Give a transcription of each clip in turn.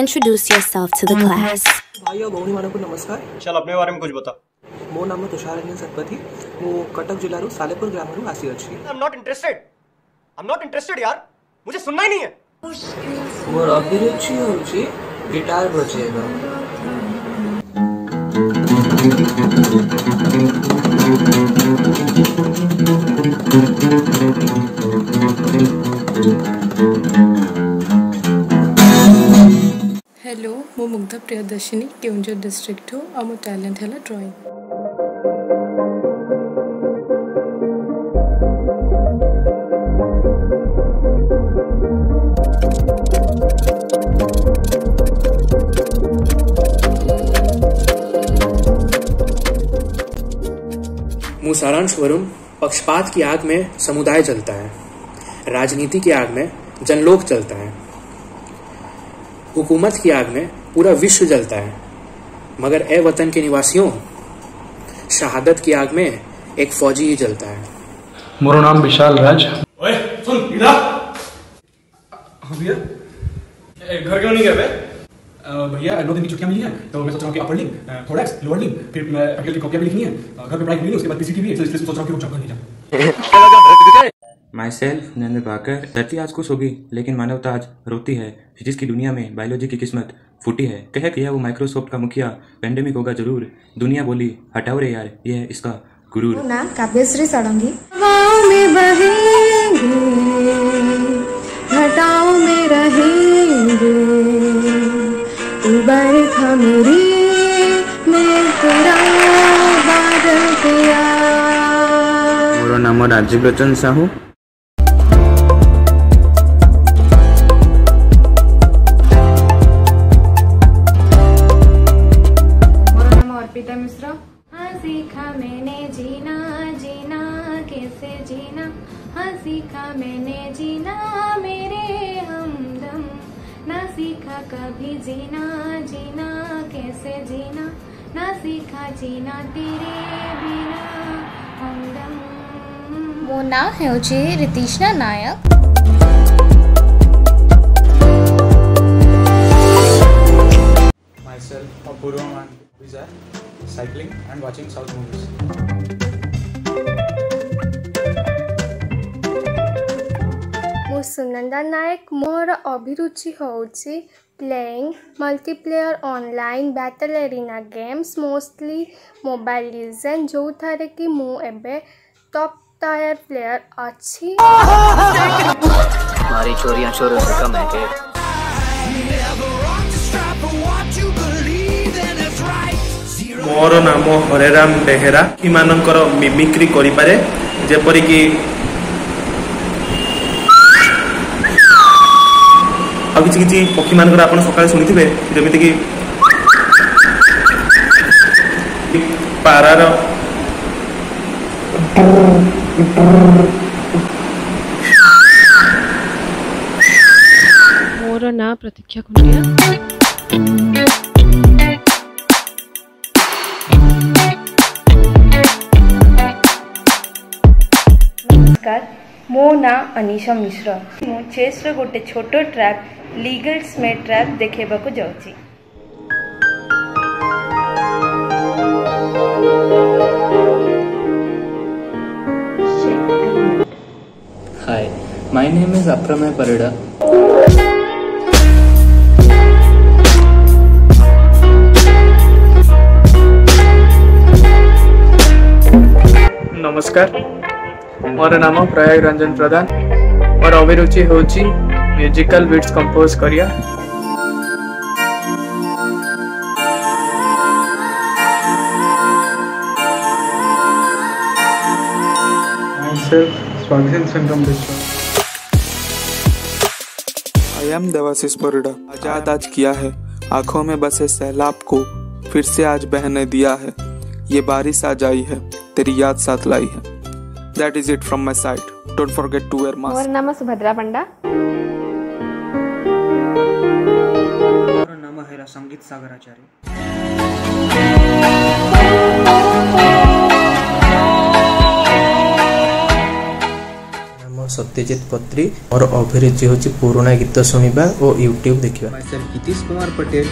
introduce yourself to the mm-hmm. class? भाई और भौनी वालों को नमस्कार। चल अपने बारे में कुछ बता। मो नाम है तुषार रंजन सतपथी। मो कटक जिला रो सालेपुर ग्राम रो आसी अछि I am not interested I am not interested यार। मुझे सुनना ही नहीं है। मोर अभिरुचि होची गिटार बजेगा। Thank you. ହ୍ୟାଲୋ ମୁଁ ମୁଗ୍ଧ ପ୍ରିୟଦର୍ଶିନୀ କେଉଁଝର ଡିଷ୍ଟ୍ରିକ୍ଟରୁ ଆଉ ମୋ ଟ୍ୟାଲେଣ୍ଟ ହେଲା ଡ୍ରଇଂ मुंह सारांश वरुण पक्षपात की आग में समुदाय जलता है राजनीति की आग में जनलोक चलता है हुकूमत की आग में पूरा विश्व जलता है। मगर ए वतन के निवासियों शहादत की आग में एक फौजी ही जलता है। मेरा नाम विशाल राज। ओए सुन इधर हाँ भैया। घर क्यों नहीं गए बे भैया दो दिन की छुट्टियाँ मिली हैं तो मैं सोच रहा हूँ कि अपर लिंक थोड़ा एक्स लोअर लिंक फिर मैं प्रैक्टिकल की कॉपियाँ भी लिखनी है। घर पे पढ़ाई करनी है उसके बाद पीसीटीवी है इसलिए सोच रहा हूँ कि जॉब करने जाऊँ। माई सेल्फ नरेंद्र भाकर धरती आज खुश होगी लेकिन मानवता आज रोती है फिजिक्स की दुनिया में बायोलॉजी की किस्मत फूटी है कह किया वो माइक्रोसॉफ्ट का मुखिया पेंडेमिक होगा जरूर दुनिया बोली हटाओ रे यार ये है इसका गुरूर ना काव्यश्री षडंगी घटाओं में रहेंगे तू बरखा मेरी मैं तेरा बादल तेरा ମୋର ନାମ ରାଜୀବ ଲୋଚନ ସାହୁ सीखा जीना तेरे बिना हमदम ମୋ ନାଁ ହେଉଛି ରିତିଷ୍ଣା Nayak myself Apurva and hobbies are cycling and watching South movies. ମୁଁ ସୁନନ୍ଦା ନାୟକ ମୋର ଅଭିରୁଚି ହେଉଛି playing multiplayer online battle arena games mostly mobile legend ଯେଉଁଠାରେ କି ମୁଁ ଏବେ ଟପ୍ ଟାୟାର ପ୍ଲେୟର ଅଛି हमारी चोरियां चोरों से कम है के ମୋର ନାମ ହରେରାମ ବେହେରା ଏମାନଙ୍କର ମିମିକ୍ରି କରିପାରେ ଯେପରିକି ଆଉ କିଛି କିଛି ପକ୍ଷୀମାନଙ୍କର ଆପଣ ସକାଳେ ଶୁଣିଥିବେ ଯେମିତିକି ପାରାର ମୋର ନାଁ ପ୍ରତୀକ୍ଷା କୁଣ୍ଡିଆ ନମସ୍କାର ମୋ ନାଁ ଅନିଶା ମିଶ୍ର ମୁଁ ଚେସ୍ର ଗୋଟେ ଛୋଟ ଟ୍ରାପ୍ ଲିଗଲ୍ ସ୍ମେଟ୍ ଟ୍ରାପ୍ ଦେଖାଇବାକୁ ଯାଉଛି hi my name is Apramay Parida ନମସ୍କାର ମୋର ନାମ ପ୍ରୟାଗ ରଞ୍ଜନ ପ୍ରଧାନ ମୋର ଅଭିରୁଚି ହେଉଛି ମ୍ୟୁଜିକାଲ ବିଟ୍ସ କମ୍ପୋଜ କରିବା myself Swaghin Sangam Bishwa. I am Debashish Parida Azad आज किया है आंखों में बसे सैलाब को फिर से आज बहने दिया है ये बारिश आज आई है तेरी याद साथ लाई है That is it from my side. Don't forget to wear mask. और नमः सुभद्रा पंडा और नमः संगीत सागर आचार्य सत्यजित पत्री और अभिरुचि हूँ पुराणा गीत शुणा और यूट्यूब देखा कुमार पटेल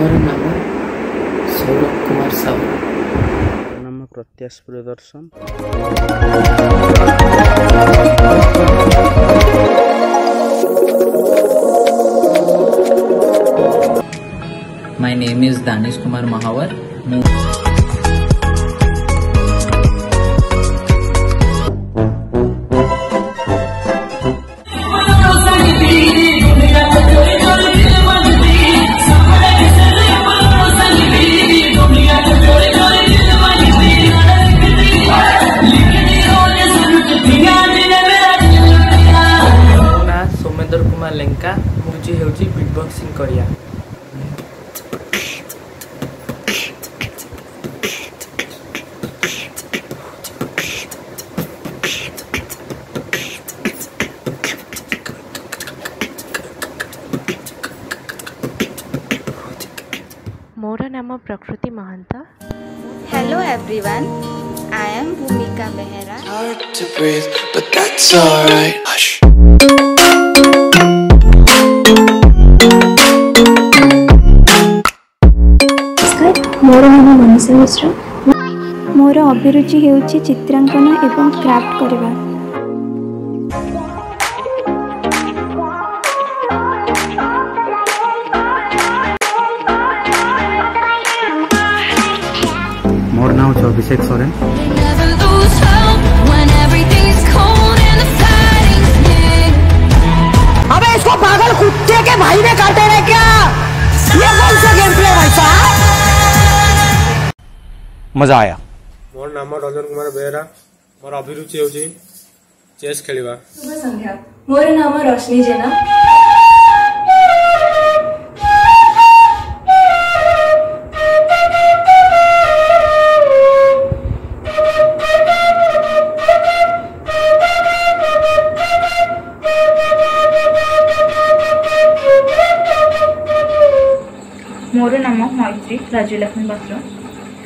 ఎవరున్నాము సౌరవ్ కుమార్ సావు নাম Pratyash Priyadarshan My name is Danish Kumar Mahawar. ରୁଚି ହେଉଛି ବିଟ୍ ବକ୍ସିଂ କରିବା ମୋର ନାମ ପ୍ରକୃତି Mahanta Hello everyone, I am Bhumika Behera. Manisha Mishra ମୋର ଅଭିରୁଚି ହେଉଛି ଚିତ୍ରାଙ୍କନ ଏବଂ କ୍ରାଫ୍ଟ କରିବା ମୋର ନାଁ ହେଉଛି ଅଭିଷେକ ସରେନ अबे इसको पागल कुत्ते के भाई ने काटे ମଜା ଆୟା ମୋର ନାମ ରଞ୍ଜନ କୁମାର ବେହେରା ମୋର ଅଭିରୁଚି ହେଉଛି ଚେସ୍ ଖେଳିବା ଶୁଭ ସନ୍ଧ୍ୟା ମୋର ନାମ ରଶ୍ମି ଜେନା मोर नाम मैत्री राजलक्ष्मी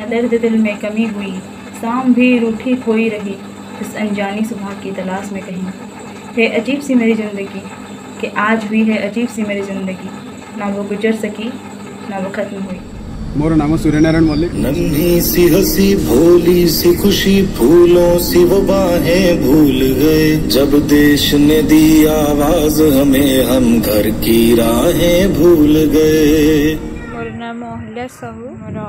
दर्द दिल में कमी हुई शाम भी रूठी खोई रही इस अनजानी सुबह की तलाश में कहीं। है अजीब सी मेरी ज़िंदगी कि आज हुई है अजीब सी मेरी ज़िंदगी। ना वो गुजर सकी ना वो ख़त्म हुई। मोर नाम सूर्य नारायण मौलिक। नन्ही सी हसी भोली सी खुशी फूलों सी वो बाहें भूल गए। जब देश ने दी आवाज़ हमें हम घर की राहें भूल गए। मोर नाम अहिल्या साहू। मेरा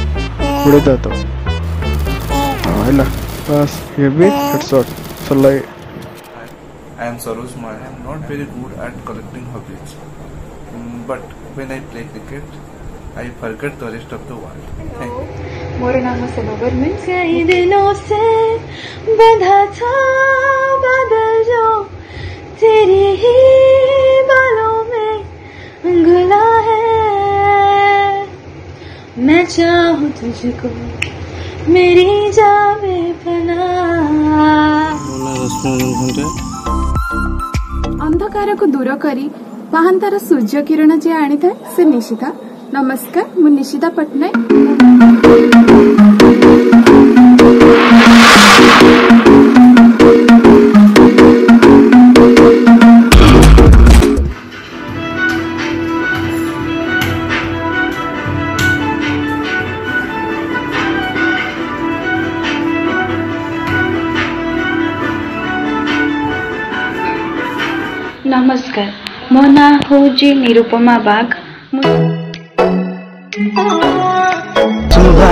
ಹೊಡಿತಾಯ್ತು ಇಲ್ಲ ಬಸ್ ಹೆವಿ ಹೆಡ್ಶಾಟ್ ಸೊಲ್ಲ I am Saroj Mar. I am not very good at collecting objects, but when I play cricket, I forget the rest of the world. मोर नाम सरोवर में कई दिनों से बंधा था बदल जो तेरी ही बालों में गुलाब मैं चाहूँ तुझको मेरी जावे पना ଅନ୍ଧକାରକୁ ଦୂର କରି ପାହାନ୍ତାର ସୂର୍ଯ୍ୟ କିରଣ ଯିଏ ଆଣିଥାଏ ସେ ନିଶିତା ନମସ୍କାର ମୁଁ ନିଶିତା ପଟ୍ଟନାୟକ नमस्कार। मो ना हूँ निरुपमा बाग। सुबह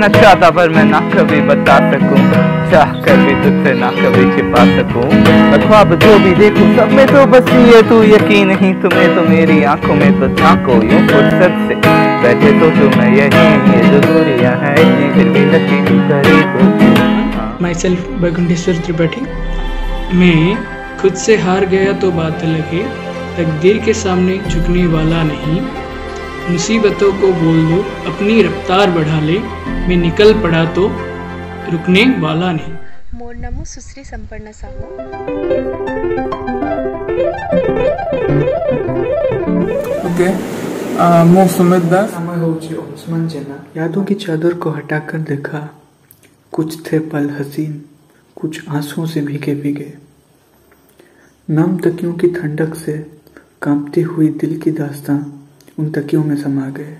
कहना चाहता, पर मैं ना कभी बता सकूँ। चाह कर भी तुझसे ना कभी छिपा सकूँ। मैं ख्वाब जो भी देखूँ, सब में तो बस ये तू यकीन नहीं, तुम्हें तो मेरी आँखों में तो झांको यूँ फुर्सत से। बैठे तो तुम्हें यही, ये जो दूरियाँ हैं, इतनी फिर भी लगी तू माई सेल्फ बैकुंठेश्वर त्रिपाठी। मैं खुद से हार गया तो बात अलग है तकदीर के सामने झुकने वाला नहीं। मुसीबतों को बोल दो अपनी रफ्तार बढ़ा ले मैं निकल पड़ा तो रुकने वाला नहीं। मोर नमो सुश्री संपन्न साहू। ओके मैं सुमित दास। मैं समय जी उस्मान जना। यादों की चादर को हटाकर देखा कुछ थे पल हसीन कुछ आंसुओं से भीगे भीगे। नम तकियों की ठंडक से कांपती हुई दिल की दास्तां उन तकियों में समा गए?